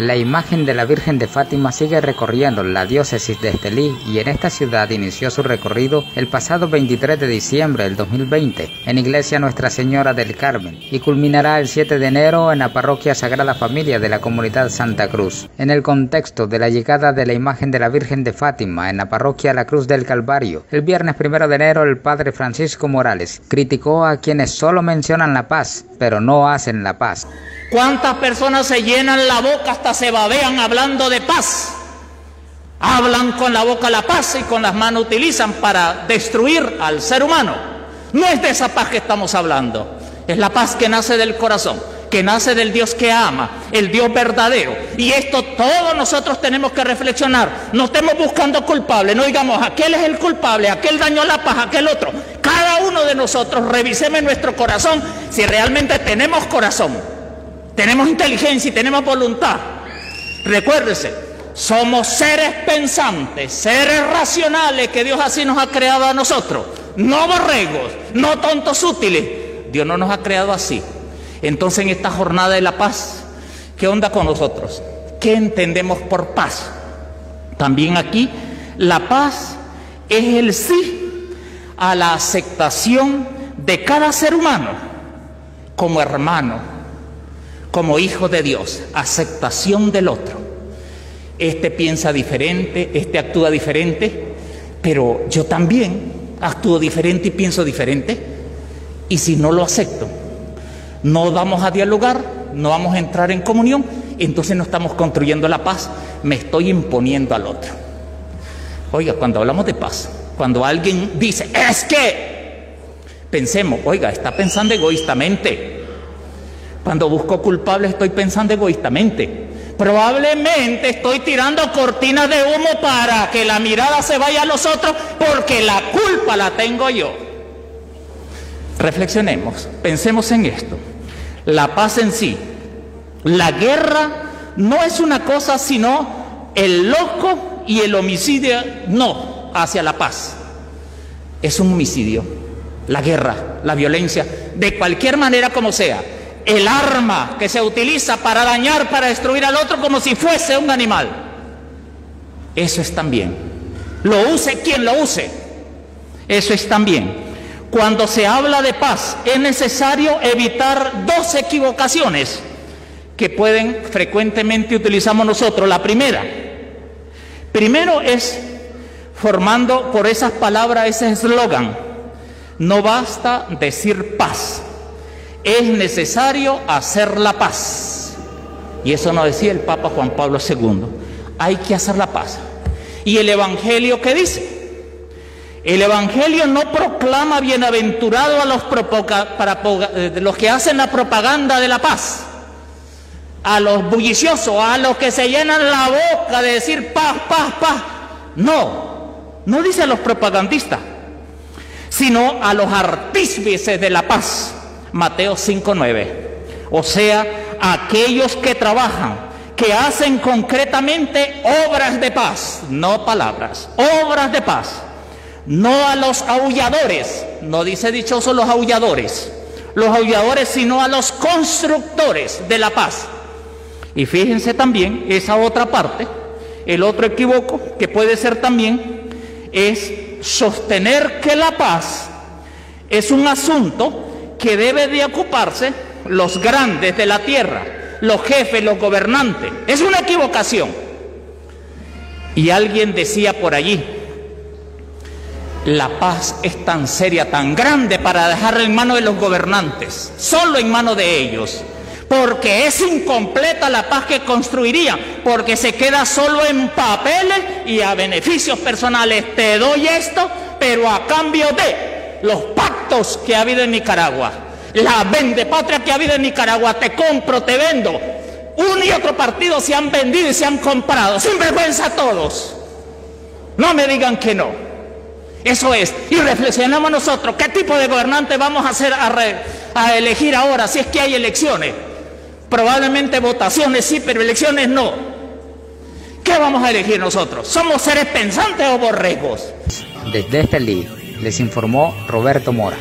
La imagen de la Virgen de Fátima sigue recorriendo la diócesis de Estelí y en esta ciudad inició su recorrido el pasado 23 de diciembre del 2020 en Iglesia Nuestra Señora del Carmen y culminará el 7 de enero en la parroquia Sagrada Familia de la comunidad Santa Cruz. En el contexto de la llegada de la imagen de la Virgen de Fátima en la parroquia La Cruz del Calvario, el viernes 1 de enero el padre Francisco Morales criticó a quienes solo mencionan la paz, pero no hacen la paz. ¿Cuántas personas se llenan la boca hasta se babean hablando de paz? Hablan con la boca la paz y con las manos utilizan para destruir al ser humano. No es de esa paz que estamos hablando, es la paz que nace del corazón, que nace del Dios que ama, el Dios verdadero. Y esto todos nosotros tenemos que reflexionar. No estemos buscando culpables, no digamos aquel es el culpable, aquel dañó la paz, aquel otro. Cada uno de nosotros revisemos nuestro corazón si realmente tenemos corazón tenemos inteligencia y tenemos voluntad. Recuérdese, somos seres pensantes, seres racionales que Dios así nos ha creado a nosotros. No borregos, no tontos útiles. Dios no nos ha creado así. Entonces en esta jornada de la paz, ¿qué onda con nosotros? ¿Qué entendemos por paz? También aquí, la paz es el sí a la aceptación de cada ser humano como hermano, como hijo de Dios, aceptación del otro. Este piensa diferente, este actúa diferente, pero yo también actúo diferente y pienso diferente. Y si no lo acepto, no vamos a dialogar, no vamos a entrar en comunión, entonces no estamos construyendo la paz, me estoy imponiendo al otro. Oiga, cuando hablamos de paz, cuando alguien dice, es que, pensemos, oiga, está pensando egoístamente, cuando busco culpables estoy pensando egoístamente. Probablemente estoy tirando cortinas de humo para que la mirada se vaya a los otros porque la culpa la tengo yo. Reflexionemos, pensemos en esto. La paz en sí. La guerra no es una cosa sino el loco y el homicidio no hacia la paz. Es un homicidio. La guerra, la violencia, de cualquier manera como sea el arma que se utiliza para dañar, para destruir al otro como si fuese un animal. Eso es también. Lo use quien lo use. Eso es también. Cuando se habla de paz es necesario evitar dos equivocaciones que pueden frecuentemente utilizamos nosotros. La primera, primero es formando por esas palabras ese eslogan, no basta decir paz, es necesario hacer la paz. Y eso nos decía el Papa Juan Pablo II. Hay que hacer la paz. ¿Y el Evangelio qué dice? El Evangelio no proclama bienaventurado a los, para, eh, los que hacen la propaganda de la paz, a los bulliciosos, a los que se llenan la boca de decir paz, paz, paz. No, no dice a los propagandistas, sino a los artífices de la paz Mateo 5.9. O sea, aquellos que trabajan, que hacen concretamente obras de paz, no palabras, obras de paz. No a los aulladores, no dice dichosos los aulladores, los aulladores, sino a los constructores de la paz. Y fíjense también, esa otra parte, el otro equivoco que puede ser también, es sostener que la paz es un asunto que debe de ocuparse los grandes de la tierra, los jefes, los gobernantes. Es una equivocación. Y alguien decía por allí, la paz es tan seria, tan grande para dejarla en manos de los gobernantes, solo en manos de ellos, porque es incompleta la paz que construiría, porque se queda solo en papeles y a beneficios personales. Te doy esto, pero a cambio de los pactos que ha habido en Nicaragua, la vende patria que ha habido en Nicaragua, te compro, te vendo. Uno y otro partido se han vendido y se han comprado, sin vergüenza todos. No me digan que no. Eso es. Y reflexionamos nosotros, ¿qué tipo de gobernante vamos a hacer a, elegir ahora si es que hay elecciones? Probablemente votaciones sí, pero elecciones no. ¿Qué vamos a elegir nosotros? ¿Somos seres pensantes o borregos? Desde este libro les informó Roberto Mora.